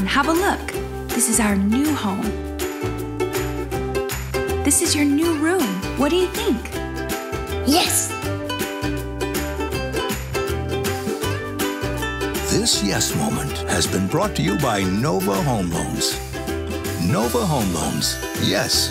have a look. This is our new home. This is your new room. What do you think? Yes. This yes moment has been brought to you by Nova Home Loans. Nova Home Loans. Yes,